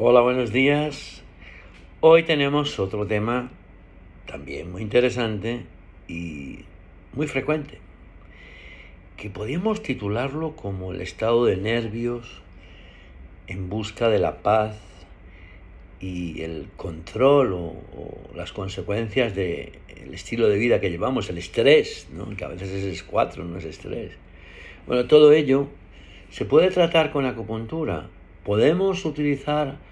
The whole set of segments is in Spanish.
Hola, buenos días. Hoy tenemos otro tema también muy interesante y muy frecuente, que podríamos titularlo como el estado de nervios en busca de la paz y el control o, las consecuencias del estilo de vida que llevamos, el estrés, ¿no? que a veces es cuatro, no es estrés. Bueno, todo ello se puede tratar con acupuntura. Podemos utilizar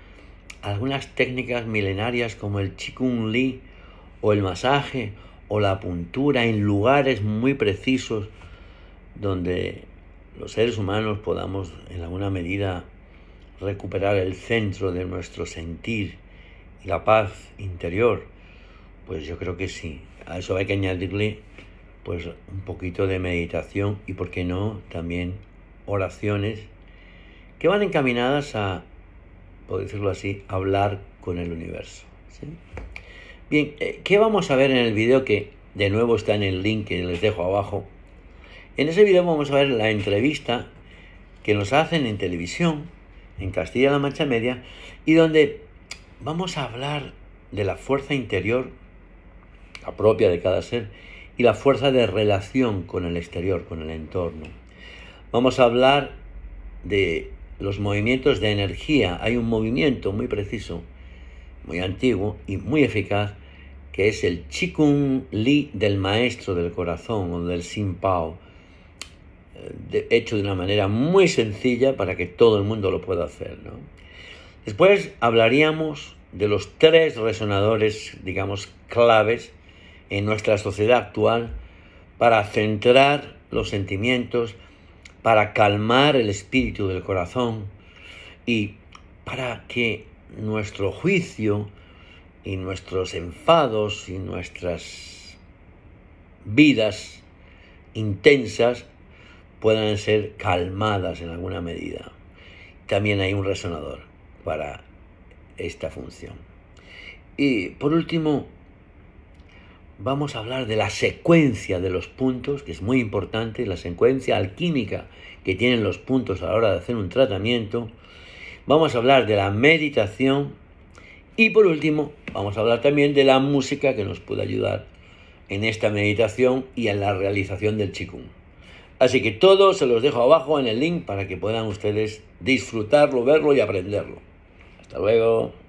algunas técnicas milenarias como el Qigong Li o el masaje o la puntura en lugares muy precisos donde los seres humanos podamos en alguna medida recuperar el centro de nuestro sentir y la paz interior, pues yo creo que sí. A eso hay que añadirle pues un poquito de meditación y por qué no también oraciones que van encaminadas a, por decirlo así, hablar con el universo. Bien, eh, ¿qué vamos a ver en el video que de nuevo está en el link que les dejo abajo? En ese video vamos a ver la entrevista que nos hacen en televisión, en Castilla-La Mancha Media, y donde vamos a hablar de la fuerza interior, la propia de cada ser, y la fuerza de relación con el exterior, con el entorno. Vamos a hablar de los movimientos de energía. Hay un movimiento muy preciso, muy antiguo y muy eficaz, que es el Qigong Li del maestro del corazón o del Sin Pao, eh, hecho de una manera muy sencilla para que todo el mundo lo pueda hacer. Después hablaríamos de los tres resonadores, digamos, claves en nuestra sociedad actual para centrar los sentimientos, para calmar el espíritu del corazón y para que nuestro juicio y nuestros enfados y nuestras vidas intensas puedan ser calmadas en alguna medida. También hay un resonador para esta función. Y por último, vamos a hablar de la secuencia de los puntos, que es muy importante, la secuencia alquímica que tienen los puntos a la hora de hacer un tratamiento. Vamos a hablar de la meditación y por último vamos a hablar también de la música que nos puede ayudar en esta meditación y en la realización del chikung. Así que todo se los dejo abajo en el link para que puedan ustedes disfrutarlo, verlo y aprenderlo. Hasta luego.